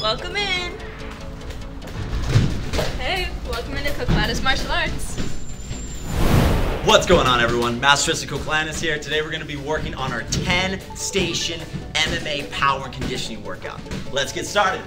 Welcome in. Hey, welcome into Koclanis Martial Arts. What's going on everyone? Master Tristan Koclanis here. Today we're gonna be working on our 10 station MMA power and conditioning workout. Let's get started.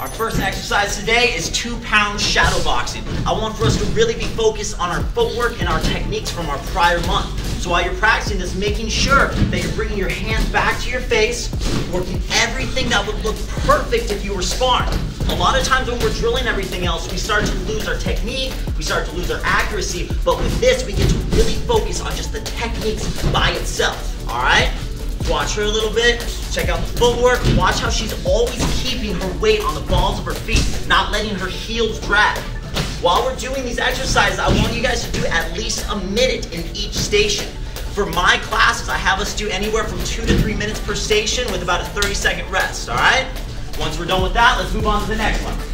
Our first exercise today is two pound shadow boxing. I want for us to really be focused on our footwork and our techniques from our prior month. So while you're practicing this, making sure that you're bringing your hands back to your face, working everything that would look perfect if you were sparring. A lot of times when we're drilling everything else, we start to lose our technique, we start to lose our accuracy, but with this, we get to really focus on just the techniques by itself, all right? Watch her a little bit, check out the footwork, watch how she's always keeping her weight on the balls of her feet, not letting her heels drag. While we're doing these exercises, I want you guys to do at least a minute in each station. For my classes, I have us do anywhere from two to three minutes per station with about a 30 second rest, all right? Once we're done with that, let's move on to the next one.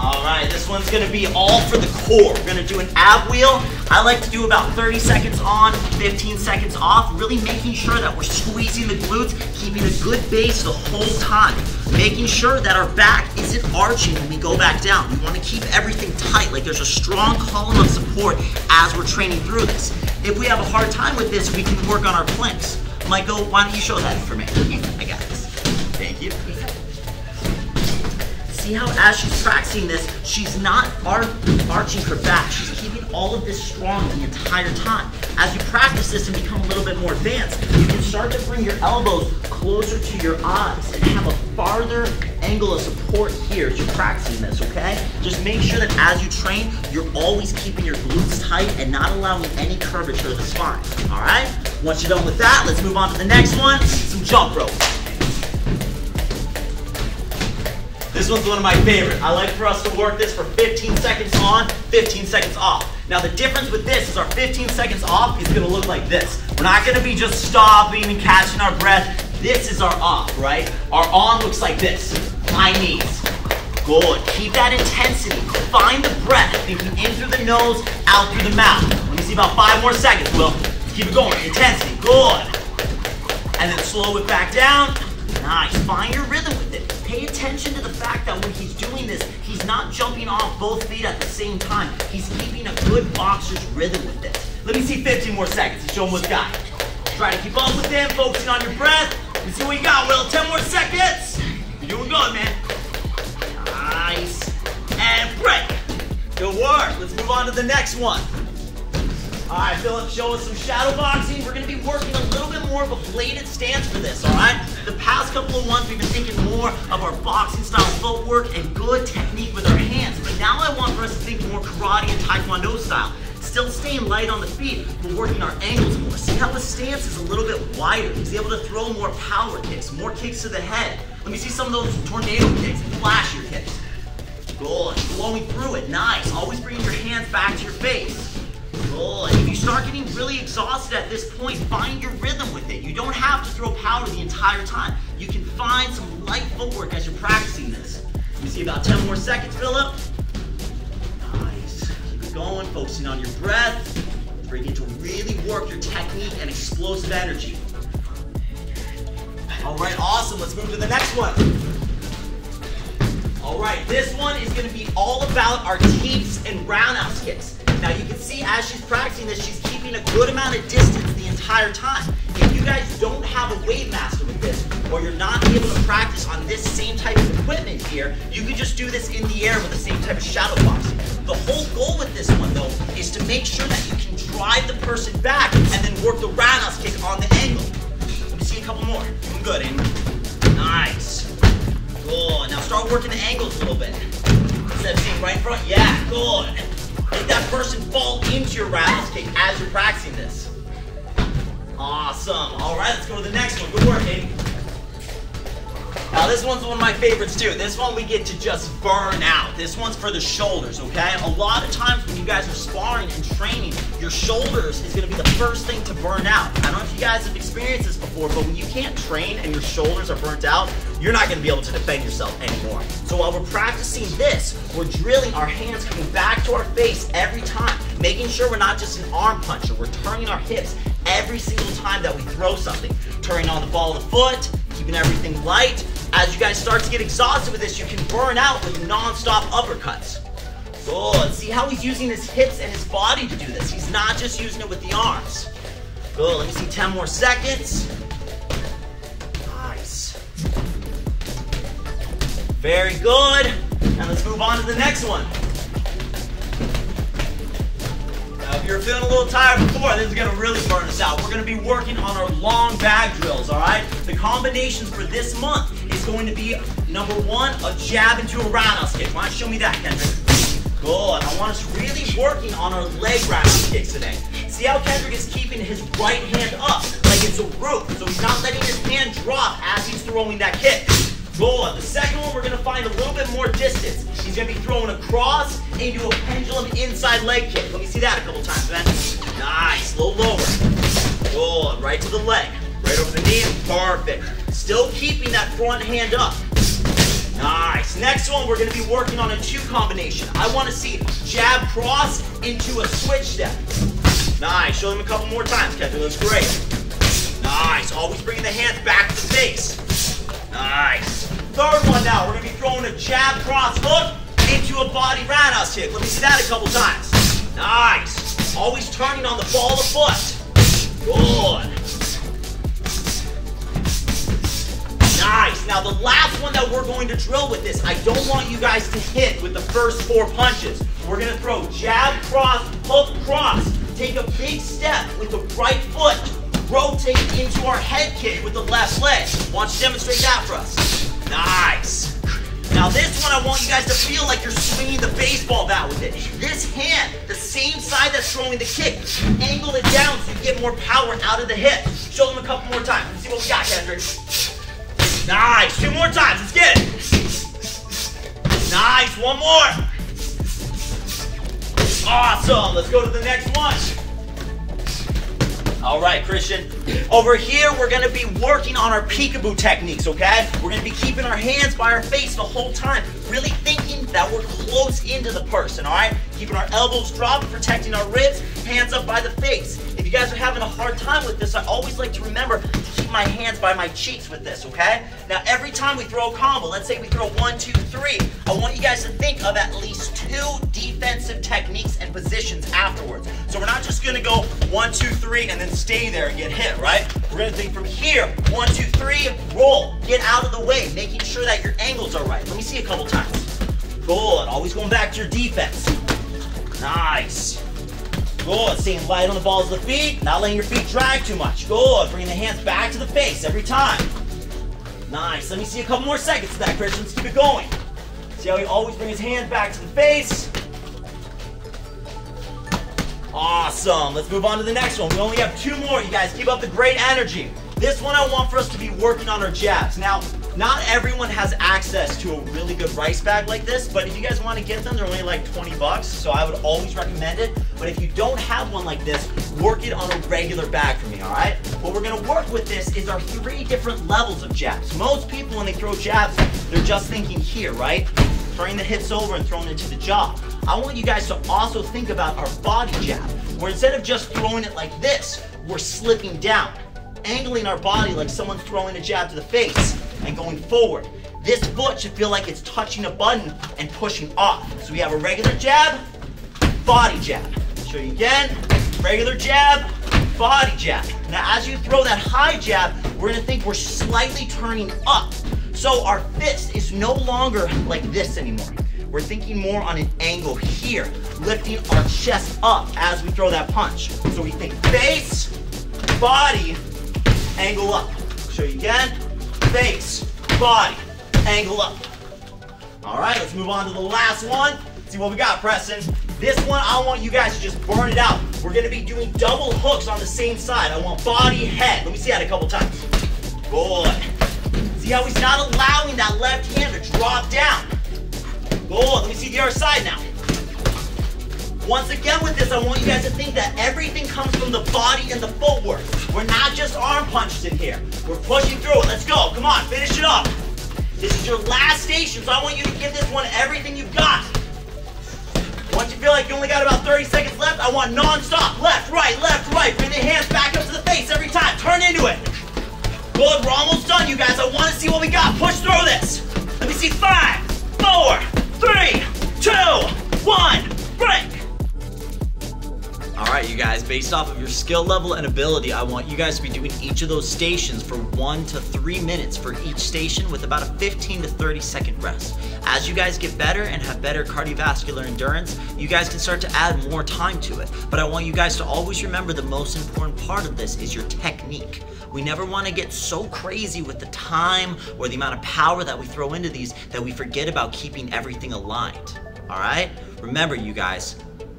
All right, this one's gonna be all for the core. We're gonna do an ab wheel. I like to do about 30 seconds on, 15 seconds off, really making sure that we're squeezing the glutes, keeping a good base the whole time. Making sure that our back isn't arching when we go back down. We wanna keep everything tight, like there's a strong column of support as we're training through this. If we have a hard time with this, we can work on our planks. Michael, why don't you show that for me? I got this. See how as she's practicing this, she's not ar arching her back. She's keeping all of this strong the entire time. As you practice this and become a little bit more advanced, you can start to bring your elbows closer to your eyes and have a farther angle of support here as you're practicing this, okay? Just make sure that as you train, you're always keeping your glutes tight and not allowing any curvature of the spine, all right? Once you're done with that, let's move on to the next one, some jump rope. This one's one of my favorite. I like for us to work this for 15 seconds on, 15 seconds off. Now the difference with this is our 15 seconds off is gonna look like this. We're not gonna be just stopping and catching our breath. This is our off, right? Our on looks like this. High knees. Good. Keep that intensity. Find the breath. Thinking in through the nose, out through the mouth. Let me see about five more seconds, Will. Keep it going. Intensity. Good. And then slow it back down. Nice. Find your rhythm. Pay attention to the fact that when he's doing this, he's not jumping off both feet at the same time. He's keeping a good boxer's rhythm with this. Let me see 15 more seconds to show him what's got. Try to keep up with him, focusing on your breath. Let's see what you got, Will. 10 more seconds. You're doing good, man. Nice. And break. Good work. Let's move on to the next one. All right, Philip, show us some shadow boxing. We're gonna be working a little bit more of a bladed stance for this, all right? The past couple of months, we've been thinking more of our boxing style footwork and good technique with our hands, but now I want for us to think more karate and taekwondo style. Still staying light on the feet, but working our angles more. See how the stance is a little bit wider. He's able to throw more power kicks, more kicks to the head. Let me see some of those tornado kicks, flashier kicks. Good, flowing through it, nice. Always bringing your hands back to your face. Good. If you start getting really exhausted at this point, find your rhythm with it. You don't have to throw power the entire time. You can find some light footwork as you're practicing this. Me see about 10 more seconds, Philip. Nice. Keep it going, focusing on your breath. It to really work your technique and explosive energy. All right, awesome. Let's move to the next one. All right, this one is gonna be all about our teeps and roundhouse kicks. Now you can see as she's practicing this, she's keeping a good amount of distance the entire time. If you guys don't have a wave master with this, or you're not able to practice on this same type of equipment here, you can just do this in the air with the same type of shadow boxing. The whole goal with this one though, is to make sure that you can drive the person back and then work the roundhouse kick on the angle. Let me see a couple more. Doing good, Amy. Nice. Good. Now start working the angles a little bit. Instead of right in front, yeah, good. That person fall into your kick as you're practicing this. Awesome. All right, let's go to the next one. Good work, Aiden. Now this one's one of my favorites too. This one we get to just burn out. This one's for the shoulders, okay? A lot of times when you guys are sparring and training, your shoulders is gonna be the first thing to burn out. I don't know if you guys have experienced this before, but when you can't train and your shoulders are burnt out, you're not gonna be able to defend yourself anymore. So while we're practicing this, we're drilling our hands coming back to our face every time, making sure we're not just an arm puncher, we're turning our hips every single time that we throw something. Turning on the ball of the foot, keeping everything light. As you guys start to get exhausted with this, you can burn out with non-stop uppercuts. Good. See how he's using his hips and his body to do this. He's not just using it with the arms. Good. Let me see 10 more seconds. Very good. And let's move on to the next one. Now, if you're feeling a little tired before, this is gonna really burn us out. We're gonna be working on our long bag drills, all right? The combinations for this month is going to be, number one, a jab into a roundhouse kick. Why don't you show me that, Kendrick? Good. I want us really working on our leg roundhouse kicks today. See how Kendrick is keeping his right hand up like it's a rope, so he's not letting his hand drop as he's throwing that kick. Good. The second one, we're to find a little bit more distance. He's to be throwing across into a pendulum inside leg kick. Let me see that a couple times, man. Nice. A little lower. Good. Right to the leg. Right over the knee. Perfect. Still keeping that front hand up. Nice. Next one, we're going to be working on a two combination. I want to see jab cross into a switch step. Nice. Show them a couple more times, Kevin. Looks great. Jab cross hook into a body roundhouse kick. Let me see that a couple times. Nice. Always turning on the ball of foot. Good. Nice. Now the last one that we're going to drill with this, I don't want you guys to hit with the first four punches. We're going to throw jab, cross, hook, cross. Take a big step with the right foot. Rotate into our head kick with the left leg. Why don't demonstrate that for us? Nice. Now this one, I want you guys to feel like you're swinging the baseball bat with it. This hand, the same side that's throwing the kick, angle it down so you get more power out of the hip. Show them a couple more times. Let's see what we got, Kendrick. Nice. Two more times. Let's get it. Nice. One more. Awesome. Let's go to the next one. All right, Christian. Over here, we're to be working on our peekaboo techniques, okay? We're to be keeping our hands by our face the whole time, really thinking that we're close into the person, all right? Keeping our elbows dropped, protecting our ribs, hands up by the face. If you guys are having a hard time with this, I always like to remember keep my hands by my cheeks with this, okay? Now, every time we throw a combo, let's say we throw one, two, three, I want you guys to think of at least two defensive techniques and positions afterwards. So we're not just gonna go one, two, three, and then stay there and get hit, right? We're gonna think from here, one, two, three, roll, get out of the way, making sure that your angles are right. Let me see a couple times. Good, always going back to your defense. Nice. Good, staying light on the balls of the feet, not letting your feet drag too much. Good, bringing the hands back to the face every time. Nice, let me see a couple more seconds of that, Christian. Let's keep it going. See how he always brings his hands back to the face. Awesome. Let's move on to the next one. We only have two more. You guys keep up the great energy. This one I want for us to be working on our jabs. Now, not everyone has access to a really good rice bag like this, but if you guys want to get them, they're only like 20 bucks, so I would always recommend it. But if you don't have one like this, work it on a regular bag for me, all right? What we're gonna work with this is our three different levels of jabs. Most people, when they throw jabs, they're just thinking here, right? Turning the hips over and throwing it to the jaw. I want you guys to also think about our body jab, where instead of just throwing it like this, we're slipping down, angling our body like someone's throwing a jab to the face and going forward. This foot should feel like it's touching a button and pushing off. So we have a regular jab, body jab. Show you again, regular jab, body jab. Now as you throw that high jab, we're gonna think we're slightly turning up. So our fist is no longer like this anymore. We're thinking more on an angle here, lifting our chest up as we throw that punch. So we think face, body, angle up. Show you again, face, body, angle up. All right, let's move on to the last one. See what we got, Preston. This one, I want you guys to just burn it out. We're gonna be doing double hooks on the same side. I want body, head. Let me see that a couple times. Good. See how he's not allowing that left hand to drop down. Good. Let me see the other side now. Once again with this, I want you guys to think that everything comes from the body and the footwork. We're not just arm punches in here. We're pushing through it. Let's go. Come on, finish it up. This is your last station, so I want you to give this one everything you've got. Once, you feel like you only got about 30 seconds left, I want non-stop. Left, right, left, right. Bring the hands back up to the face every time. Turn into it. Good, we're almost done, you guys. I want to see what we got. Push through this. Let me see. Five, based off of your skill level and ability, I want you guys to be doing each of those stations for one to three minutes for each station with about a 15 to 30 second rest. As you guys get better and have better cardiovascular endurance, you guys can start to add more time to it. But I want you guys to always remember the most important part of this is your technique. We never want to get so crazy with the time or the amount of power that we throw into these that we forget about keeping everything aligned. All right? Remember, you guys,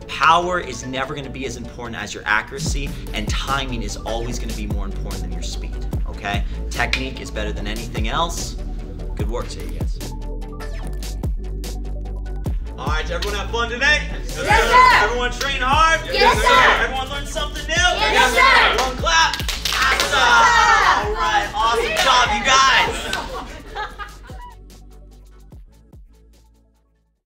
Power is never gonna be as important as your accuracy, and timing is always gonna be more important than your speed, okay? Technique is better than anything else. Good work today, you guys. All right, everyone have fun today? Yes, yes sir. Everyone train hard? Yes, yes sir. sir. Everyone learn something new? Yes, yes sir. Everyone clap? Awesome. All right, awesome job, you guys.